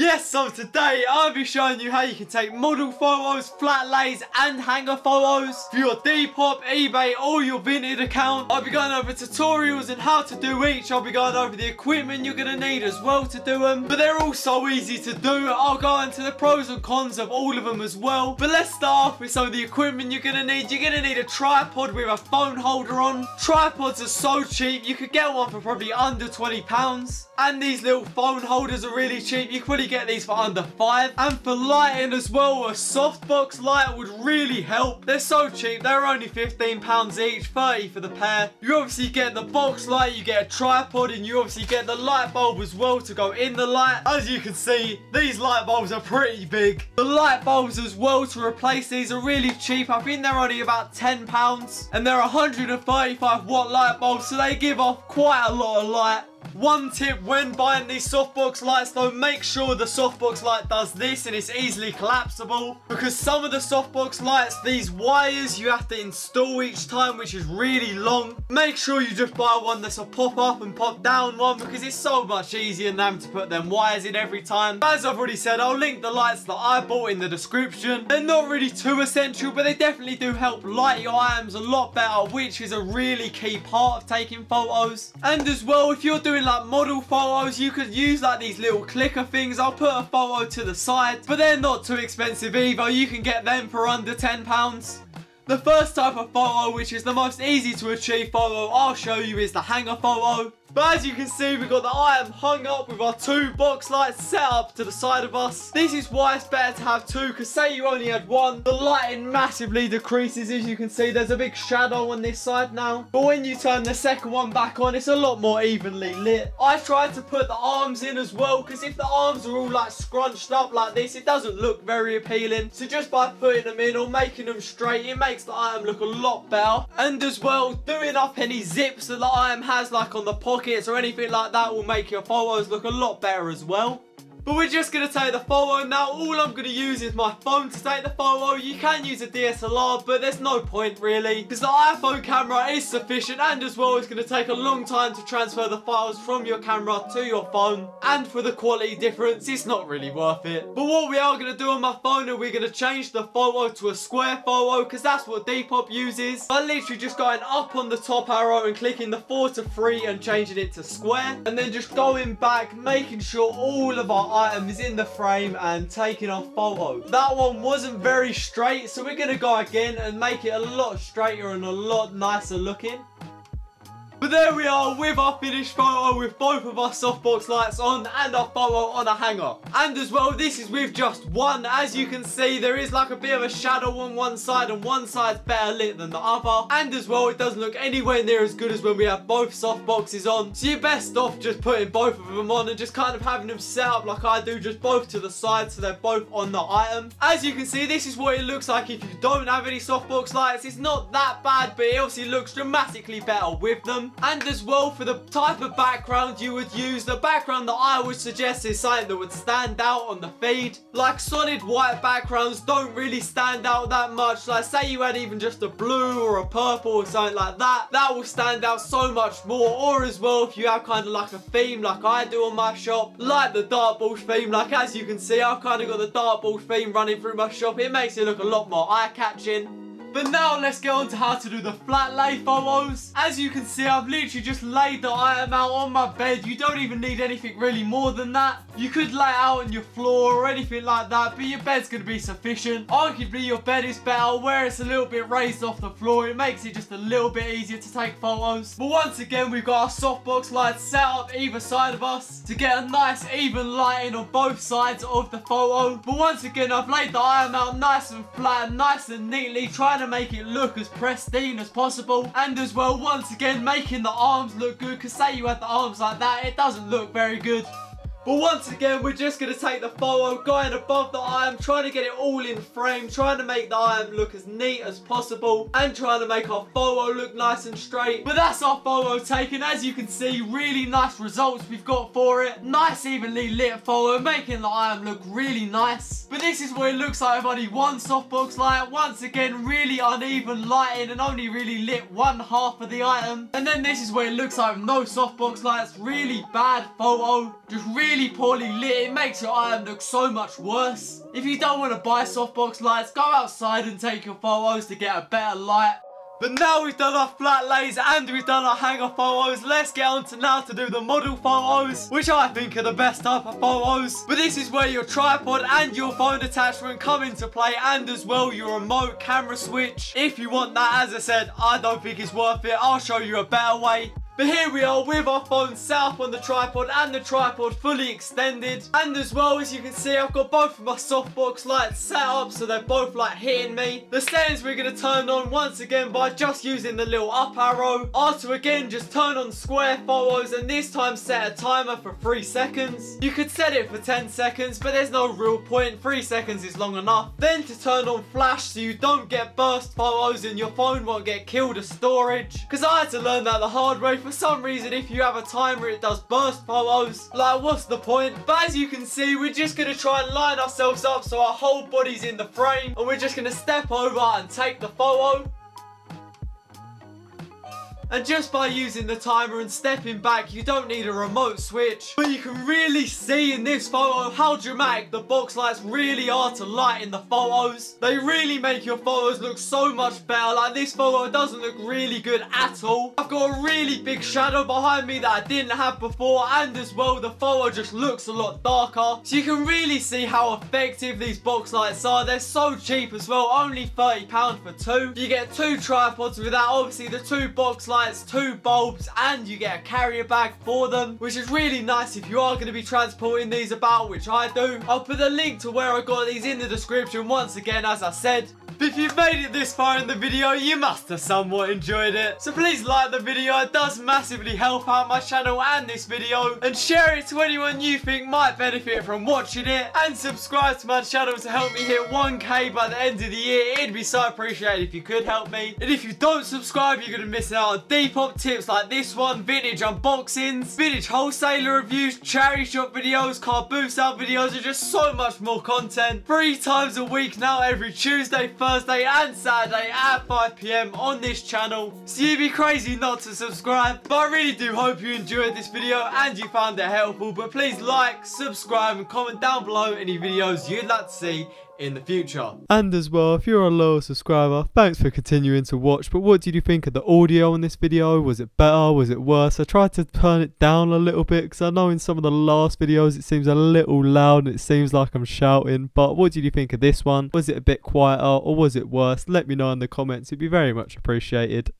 Yes, so today I'll be showing you how you can take model photos, flat lays and hanger photos for your Depop, eBay or your Vinted account. I'll be going over tutorials and how to do each. I'll be going over the equipment you're going to need as well to do them. But they're all so easy to do. I'll go into the pros and cons of all of them as well. But let's start off with some of the equipment you're going to need. You're going to need a tripod with a phone holder on. Tripods are so cheap. You could get one for probably under £20. And these little phone holders are really cheap. You could get these for under five. And for lighting as well, a softbox light would really help. They're so cheap. They're only £15 each, 30 for the pair. You obviously get the box light, you get a tripod, and you obviously get the light bulb as well to go in the light. As you can see, these light bulbs are pretty big. The light bulbs as well to replace these are really cheap. I think they're only about £10. And they're 135 watt light bulbs, so they give off quite a lot of light. One tip when buying these softbox lights though, make sure the softbox light does this and it's easily collapsible. Because some of the softbox lights, these wires you have to install each time, which is really long. Make sure you just buy one that's a pop up and pop down one because it's so much easier than to put them wires in every time. As I've already said, I'll link the lights that I bought in the description. They're not really too essential, but they definitely do help light your items a lot better, which is a really key part of taking photos. And as well, if you're doing like model photos, you could use like these little clicker things. I'll put a photo to the side, but they're not too expensive either. You can get them for under £10. The first type of photo, which is the most easy to achieve photo I'll show you is the hanger photo. But as you can see, we've got the item hung up with our two box lights set up to the side of us. This is why it's better to have two, because say you only had one, the lighting massively decreases. As you can see, there's a big shadow on this side now. But when you turn the second one back on, it's a lot more evenly lit. I tried to put the arms in as well, because if the arms are all like scrunched up like this, it doesn't look very appealing. So just by putting them in or making them straight, it makes the item look a lot better. And as well, doing up any zips that the item has, like on the pocket, pockets or anything like that will make your photos look a lot better as well. But we're just going to take the photo now. All I'm going to use is my phone to take the photo. You can use a DSLR, but there's no point really. Because the iPhone camera is sufficient and as well it's going to take a long time to transfer the files from your camera to your phone. And for the quality difference, it's not really worth it. But what we are going to do on my phone is we're going to change the photo to a square photo because that's what Depop uses. By literally just going up on the top arrow and clicking the 4 to 3 and changing it to square. And then just going back, making sure all of our items in the frame and taking our photo. That one wasn't very straight, so we're to go again and make it a lot straighter and a lot nicer looking. But there we are with our finished photo with both of our softbox lights on and our photo on a hanger. And as well, this is with just one. As you can see, there is like a bit of a shadow on one side and one side's better lit than the other. And as well, it doesn't look anywhere near as good as when we have both softboxes on. So you're best off just putting both of them on and just kind of having them set up like I do, just both to the side so they're both on the item. As you can see, this is what it looks like if you don't have any softbox lights. It's not that bad, but it obviously looks dramatically better with them. And as well, for the type of background you would use, the background that I would suggest is something that would stand out on the feed. Like solid white backgrounds don't really stand out that much. Like say you had even just a blue or a purple or something like that, that will stand out so much more. Or as well, if you have kind of like a theme like I do on my shop, like the Balls theme, like as you can see, I've kind of got the Balls theme running through my shop. It makes it look a lot more eye-catching. But now let's get on to how to do the flat lay photos. As you can see, I've literally just laid the item out on my bed. You don't even need anything really more than that. You could lay out on your floor or anything like that, but your bed's going to be sufficient. Arguably, your bed is better where it's a little bit raised off the floor. It makes it just a little bit easier to take photos. But once again, we've got our softbox lights set up either side of us to get a nice even lighting on both sides of the photo. But once again, I've laid the item out nice and flat, nice and neatly, trying trying to make it look as pristine as possible. And as well, once again, making the arms look good. Because say you had the arms like that, it doesn't look very good. But once again, we're just going to take the photo, going above the iron, trying to get it all in frame, trying to make the iron look as neat as possible, and trying to make our photo look nice and straight. But that's our photo taken. As you can see, really nice results we've got for it. Nice evenly lit photo, making the iron look really nice. But this is what it looks like with only one softbox light. Once again, really uneven lighting and only really lit one half of the item. And then this is what it looks like with no softbox lights. Really bad photo. Just really really poorly lit, it makes your item look so much worse. If you don't want to buy softbox lights, go outside and take your photos to get a better light. But now we've done our flat lays and we've done our hanger photos, let's get on to now to do the model photos, which I think are the best type of photos. But this is where your tripod and your phone attachment come into play and as well your remote camera switch. If you want that, as I said, I don't think it's worth it. I'll show you a better way. But here we are with our phone up on the tripod and the tripod fully extended. And as well as you can see, I've got both of my softbox lights set up so they're both like hitting me. The settings we're going to turn on once again by just using the little up arrow. Are to again just turn on square photos and this time set a timer for 3 seconds. You could set it for 10 seconds but there's no real point, 3 seconds is long enough. Then to turn on flash so you don't get burst photos and your phone won't get killed as storage. Because I had to learn that the hard way for some reason, if you have a timer, it does burst photos. Like, what's the point? But as you can see, we're just going to try and line ourselves up so our whole body's in the frame. And we're just going to step over and take the photo. And just by using the timer and stepping back, you don't need a remote switch. But you can really see in this photo how dramatic the box lights really are to light in the photos. They really make your photos look so much better. Like this photo doesn't look really good at all. I've got a really big shadow behind me that I didn't have before. And as well, the photo just looks a lot darker. So you can really see how effective these box lights are. They're so cheap as well. Only £30 for two. You get two tripods with that. Obviously, the two box lights lights, two bulbs, and you get a carrier bag for them, which is really nice if you are going to be transporting these about, which I do. I'll put a link to where I got these in the description once again, as I said. If you've made it this far in the video, you must have somewhat enjoyed it. So please like the video, it does massively help out my channel and this video. And share it to anyone you think might benefit from watching it. And subscribe to my channel to help me hit 1k by the end of the year. It'd be so appreciated if you could help me. And if you don't subscribe, you're going to miss out on Depop tips like this one, vintage unboxings, vintage wholesaler reviews, charity shop videos, car boot sale videos, and just so much more content. Three times a week now, every Tuesday, Thursday, Thursday and Saturday at 5pm on this channel. So you'd be crazy not to subscribe. But I really do hope you enjoyed this video and you found it helpful. But please like, subscribe and comment down below any videos you'd like to see in the future. And as well, if you're a loyal subscriber, thanks for continuing to watch. But what did you think of the audio in this video? Was it better? Was it worse? I tried to turn it down a little bit because I know in some of the last videos it seems a little loud and it seems like I'm shouting. But what did you think of this one? Was it a bit quieter or was it worse? Let me know in the comments. It'd be very much appreciated.